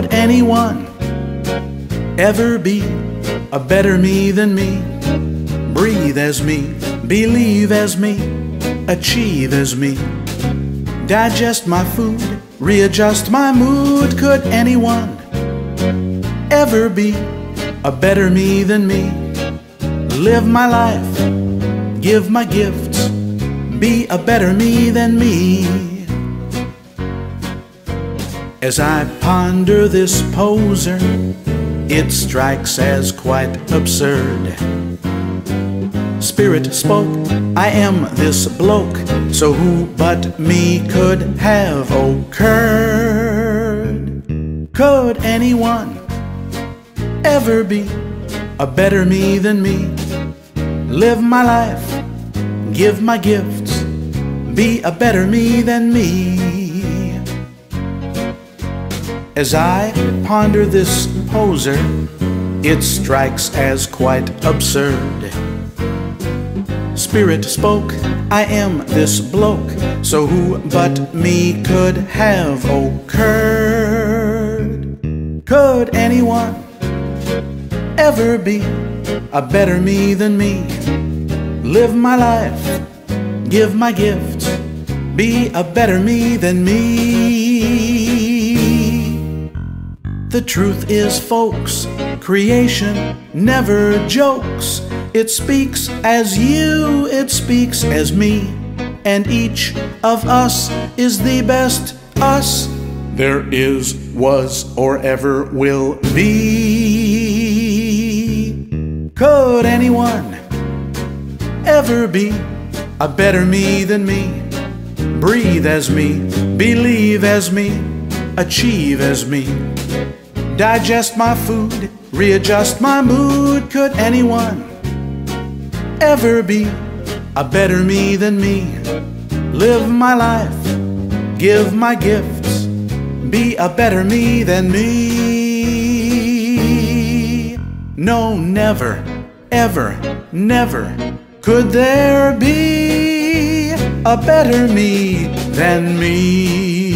Could anyone ever be a better me than me? Breathe as me, believe as me, achieve as me. Digest my food, readjust my mood. Could anyone ever be a better me than me? Live my life, give my gifts, be a better me than me. As I ponder this poser, it strikes as quite absurd. Spirit spoke, I am this bloke, so who but me could have occurred? Could anyone ever be a better me than me? Live my life, give my gifts, be a better me than me. As I ponder this poser, it strikes as quite absurd. Spirit spoke, I am this bloke, so who but me could have occurred? Could anyone ever be a better me than me? Live my life, give my gifts, be a better me than me. The truth is, folks, creation never jokes. It speaks as you, it speaks as me, and each of us is the best us there is, was, or ever will be. Could anyone ever be a better me than me? Breathe as me, believe as me, achieve as me digest my food, readjust my mood. Could anyone ever be a better me than me? Live my life, give my gifts, be a better me than me. No, never, ever, never could there be a better me than me.